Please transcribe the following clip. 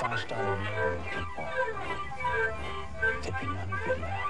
I started marrying people, there'd be none to be left.